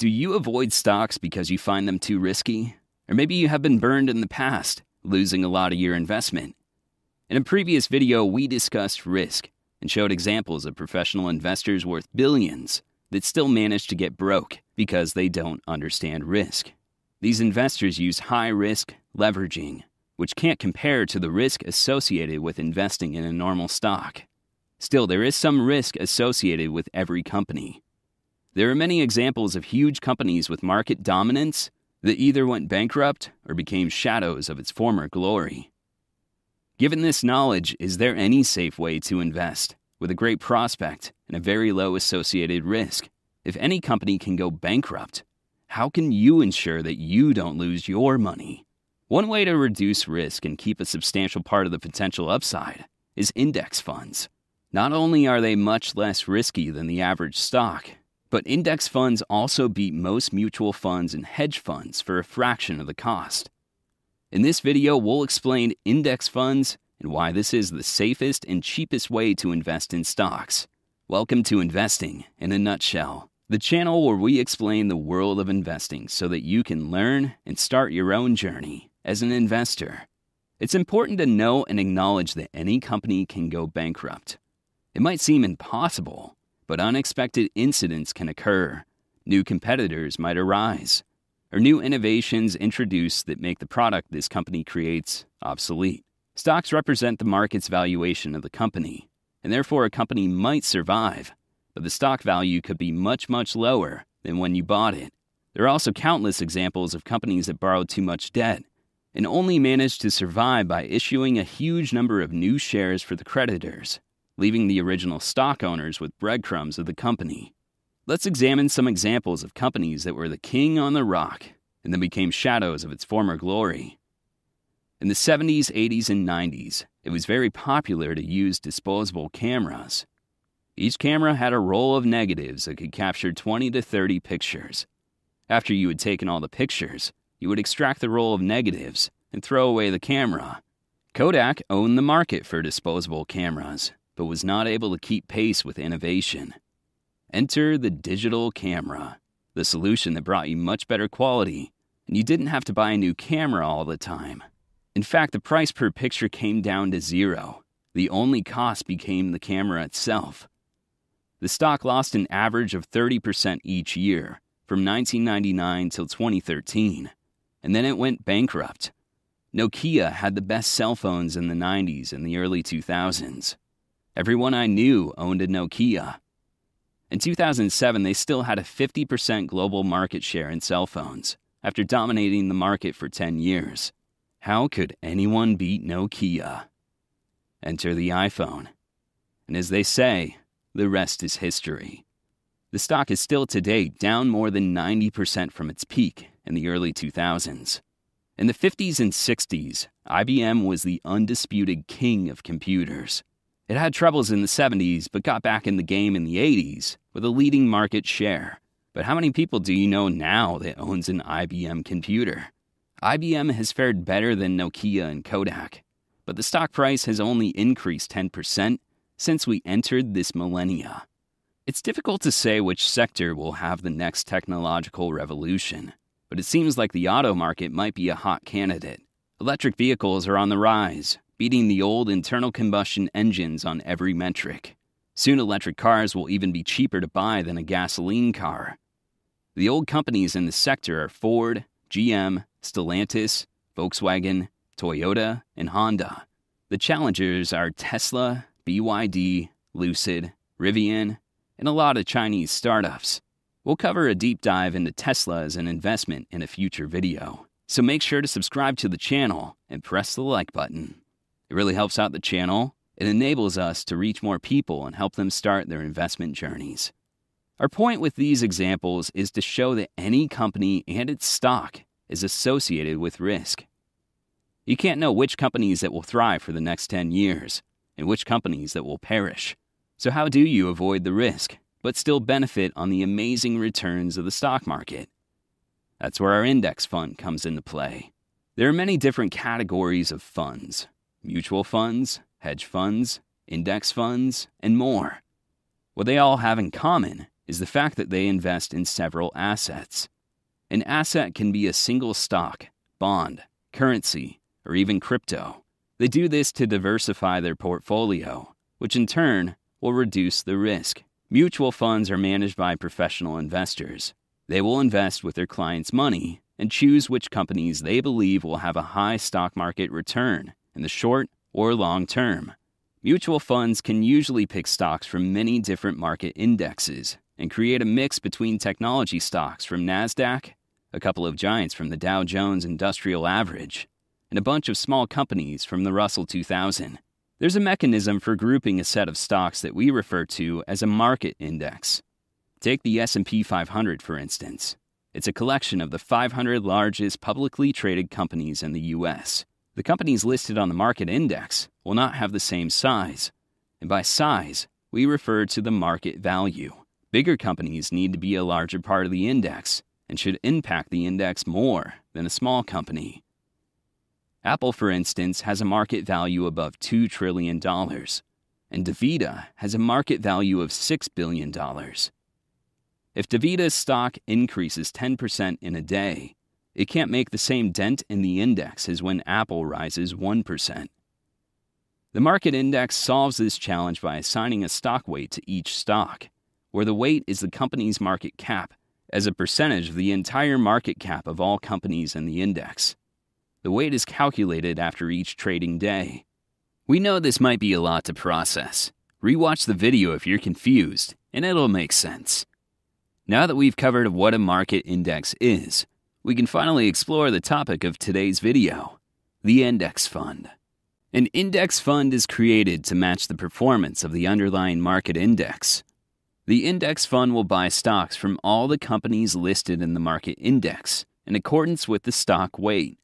Do you avoid stocks because you find them too risky? Or maybe you have been burned in the past, losing a lot of your investment. In a previous video, we discussed risk and showed examples of professional investors worth billions that still manage to get broke because they don't understand risk. These investors use high risk leveraging, which can't compare to the risk associated with investing in a normal stock. Still, there is some risk associated with every company. There are many examples of huge companies with market dominance that either went bankrupt or became shadows of its former glory. Given this knowledge, is there any safe way to invest with a great prospect and a very low associated risk? If any company can go bankrupt, how can you ensure that you don't lose your money? One way to reduce risk and keep a substantial part of the potential upside is index funds. Not only are they much less risky than the average stock, but index funds also beat most mutual funds and hedge funds for a fraction of the cost. In this video, we'll explain index funds and why this is the safest and cheapest way to invest in stocks. Welcome to Investing in a Nutshell, the channel where we explain the world of investing so that you can learn and start your own journey as an investor. It's important to know and acknowledge that any company can go bankrupt. It might seem impossible, but unexpected incidents can occur. New competitors might arise, or new innovations introduced that make the product this company creates obsolete. Stocks represent the market's valuation of the company, and therefore a company might survive, but the stock value could be much, much lower than when you bought it. There are also countless examples of companies that borrowed too much debt and only managed to survive by issuing a huge number of new shares for the creditors leaving the original stock owners with breadcrumbs of the company. Let's examine some examples of companies that were the king on the rock and then became shadows of its former glory. In the 70s, 80s, and 90s, it was very popular to use disposable cameras. Each camera had a roll of negatives that could capture 20 to 30 pictures. After you had taken all the pictures, you would extract the roll of negatives and throw away the camera. Kodak owned the market for disposable cameras but was not able to keep pace with innovation. Enter the digital camera, the solution that brought you much better quality, and you didn't have to buy a new camera all the time. In fact, the price per picture came down to zero. The only cost became the camera itself. The stock lost an average of 30% each year from 1999 till 2013, and then it went bankrupt. Nokia had the best cell phones in the 90s and the early 2000s. Everyone I knew owned a Nokia. In 2007, they still had a 50% global market share in cell phones after dominating the market for 10 years. How could anyone beat Nokia? Enter the iPhone. And as they say, the rest is history. The stock is still today down more than 90% from its peak in the early 2000s. In the 50s and 60s, IBM was the undisputed king of computers. It had troubles in the 70s, but got back in the game in the 80s with a leading market share. But how many people do you know now that owns an IBM computer? IBM has fared better than Nokia and Kodak, but the stock price has only increased 10% since we entered this millennia. It's difficult to say which sector will have the next technological revolution, but it seems like the auto market might be a hot candidate. Electric vehicles are on the rise, beating the old internal combustion engines on every metric. Soon, electric cars will even be cheaper to buy than a gasoline car. The old companies in the sector are Ford, GM, Stellantis, Volkswagen, Toyota, and Honda. The challengers are Tesla, BYD, Lucid, Rivian, and a lot of Chinese startups. We'll cover a deep dive into Tesla as an investment in a future video, so make sure to subscribe to the channel and press the like button. It really helps out the channel. It enables us to reach more people and help them start their investment journeys. Our point with these examples is to show that any company and its stock is associated with risk. You can't know which companies that will thrive for the next 10 years and which companies that will perish. So, how do you avoid the risk but still benefit on the amazing returns of the stock market? That's where our index fund comes into play. There are many different categories of funds, mutual funds, hedge funds, index funds, and more. What they all have in common is the fact that they invest in several assets. An asset can be a single stock, bond, currency, or even crypto. They do this to diversify their portfolio, which in turn will reduce the risk. Mutual funds are managed by professional investors. They will invest with their clients' money and choose which companies they believe will have a high stock market return in the short or long term. Mutual funds can usually pick stocks from many different market indexes and create a mix between technology stocks from NASDAQ, a couple of giants from the Dow Jones Industrial Average, and a bunch of small companies from the Russell 2000. There's a mechanism for grouping a set of stocks that we refer to as a market index. Take the S&P 500 for instance. It's a collection of the 500 largest publicly traded companies in the US. The companies listed on the market index will not have the same size. And by size, we refer to the market value. Bigger companies need to be a larger part of the index and should impact the index more than a small company. Apple, for instance, has a market value above $2 trillion, and DaVita has a market value of $6 billion. If DaVita's stock increases 10% in a day, it can't make the same dent in the index as when Apple rises 1%. The market index solves this challenge by assigning a stock weight to each stock, where the weight is the company's market cap as a percentage of the entire market cap of all companies in the index. The weight is calculated after each trading day. We know this might be a lot to process. Rewatch the video if you're confused, and it'll make sense. Now that we've covered what a market index is, we can finally explore the topic of today's video the index fund. An index fund is created to match the performance of the underlying market index. The index fund will buy stocks from all the companies listed in the market index in accordance with the stock weight.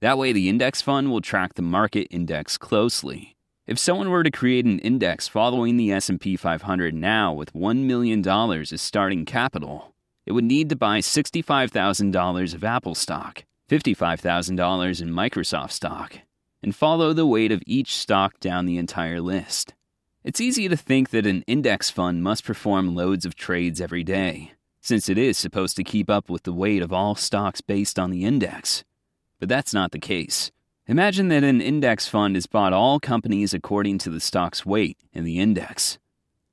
That way, the index fund will track the market index closely. If someone were to create an index following the S&P 500 now with $1 million as starting capital, it would need to buy $65,000 of Apple stock, $55,000 in Microsoft stock, and follow the weight of each stock down the entire list. It's easy to think that an index fund must perform loads of trades every day, since it is supposed to keep up with the weight of all stocks based on the index but that's not the case. Imagine that an index fund has bought all companies according to the stock's weight in the index.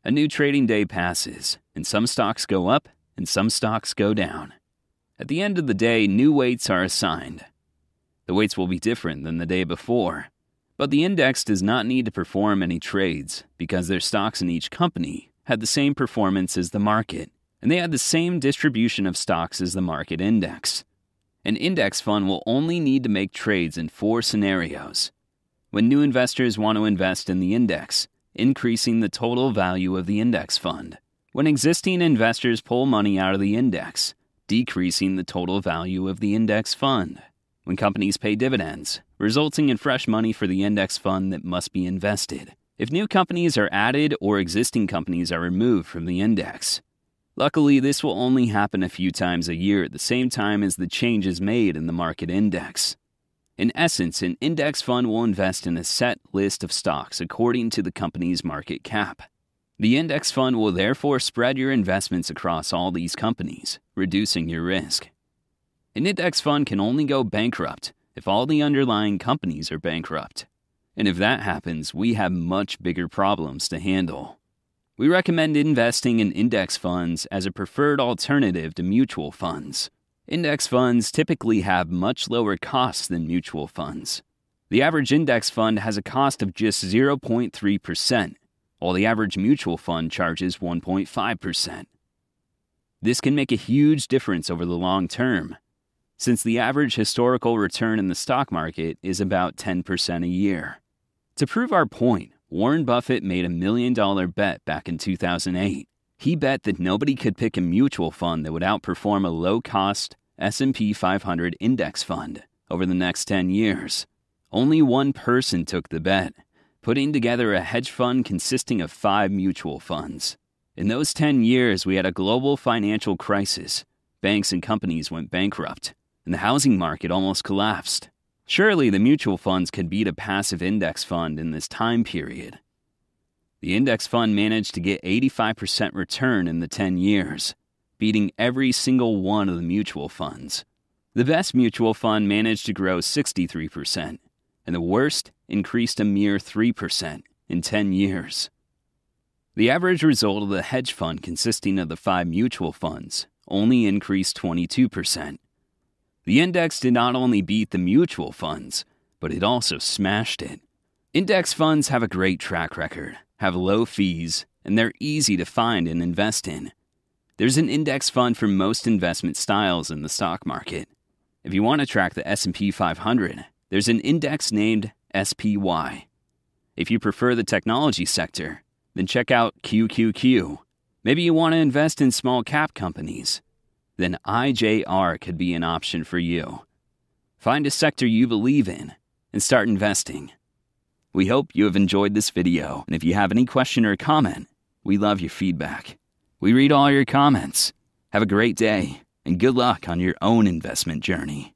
A new trading day passes, and some stocks go up and some stocks go down. At the end of the day, new weights are assigned. The weights will be different than the day before, but the index does not need to perform any trades because their stocks in each company had the same performance as the market, and they had the same distribution of stocks as the market index. An index fund will only need to make trades in four scenarios. When new investors want to invest in the index, increasing the total value of the index fund. When existing investors pull money out of the index, decreasing the total value of the index fund. When companies pay dividends, resulting in fresh money for the index fund that must be invested. If new companies are added or existing companies are removed from the index, Luckily, this will only happen a few times a year at the same time as the changes made in the market index. In essence, an index fund will invest in a set list of stocks according to the company's market cap. The index fund will therefore spread your investments across all these companies, reducing your risk. An index fund can only go bankrupt if all the underlying companies are bankrupt. And if that happens, we have much bigger problems to handle. We recommend investing in index funds as a preferred alternative to mutual funds. Index funds typically have much lower costs than mutual funds. The average index fund has a cost of just 0.3%, while the average mutual fund charges 1.5%. This can make a huge difference over the long term, since the average historical return in the stock market is about 10% a year. To prove our point, Warren Buffett made a million dollar bet back in 2008. He bet that nobody could pick a mutual fund that would outperform a low-cost S&P 500 index fund over the next 10 years. Only one person took the bet, putting together a hedge fund consisting of 5 mutual funds. In those 10 years, we had a global financial crisis. Banks and companies went bankrupt, and the housing market almost collapsed. Surely the mutual funds could beat a passive index fund in this time period. The index fund managed to get 85% return in the 10 years, beating every single one of the mutual funds. The best mutual fund managed to grow 63%, and the worst increased a mere 3% in 10 years. The average result of the hedge fund consisting of the five mutual funds only increased 22%. The index did not only beat the mutual funds, but it also smashed it. Index funds have a great track record, have low fees, and they're easy to find and invest in. There's an index fund for most investment styles in the stock market. If you want to track the S&P 500, there's an index named SPY. If you prefer the technology sector, then check out QQQ. Maybe you want to invest in small cap companies, then IJR could be an option for you. Find a sector you believe in and start investing. We hope you have enjoyed this video, and if you have any question or comment, we love your feedback. We read all your comments. Have a great day, and good luck on your own investment journey.